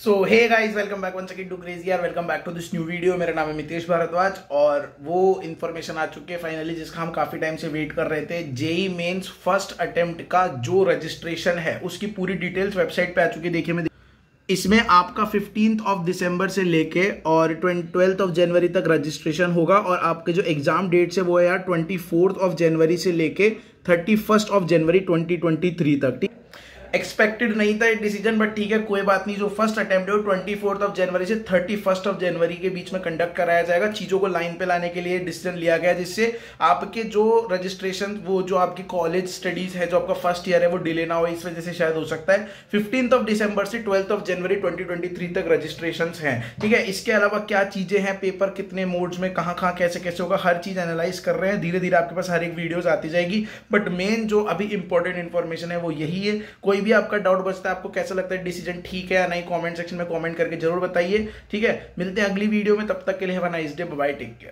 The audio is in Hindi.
So hey guys welcome back once again to crazy यार welcome back to this new video मेरा नाम है मितेश भारद्वाज और वो इन्फॉर्मेशन आ चुकी है फाइनली जिसका हम काफ़ी टाइम से वेट कर रहे थे। जेई मेंस फ़र्स्ट अटेम्प्ट का जो रजिस्ट्रेशन है, उसकी पूरी डिटेल्स वेबसाइट पे आ चुकी है। देखिए मैं इसमें आपका फिफ्टींथ ऑफ़ दिसंबर से लेके और ट्वेल्थ ऑफ़ जनवरी तक रजिस्ट्रेशन होगा और आपके जो एग्ज़ाम डेट्स है वो है यार ट्वेंटी ऑफ़ जनवरी से लेके थर्टी ऑफ़ जनवरी ट्वेंटी तक, ठीक? एक्सपेक्टेड नहीं था ये डिसीज़न बट ठीक है, कोई बात नहीं, जो फ़र्स्ट अटेम्प्ट है वो ट्वेंटी फोर्थ ऑफ़ जनवरी से थर्टी फ़र्स्ट ऑफ़ जनवरी के बीच में कंडक्ट कराया जाएगा। चीज़ों को लाइन पे लाने के लिए डिसीज़न लिया गया, जिससे आपके जो रजिस्ट्रेशन वो जो आपकी कॉलेज स्टडीज़ है, जो आपका फ़र्स्ट ईयर है, वो डिले ना हो, इस वजह से शायद हो सकता है। फिफ्टींथ ऑफ़ दिसंबर से ट्वेल्थ ऑफ़ जनवरी ट्वेंटी तक रजिस्ट्रेशन है। ठीक है, इसके अलावा क्या चीज़ें हैं पेपर कितने मोड्स में, कहाँ कहाँ, कैसे कैसे होगा, हर चीज़ एनालाइज कर रहे हैं। धीरे धीरे आपके पास हर एक वीडियोस आती जाएगी बट मेन जो अभी इंपॉर्टेंट इन्फॉर्मेशन है, वो यही है। कोई भी आपका डाउट बचता है, आपको कैसा लगता है डिसीज़न ठीक है या नहीं कॉमेंट सेक्शन में कॉमेंट करके ज़रूर बताइए। ठीक है? मिलते हैं अगली वीडियो में, तब तक के लिए हमारा nice day bye take care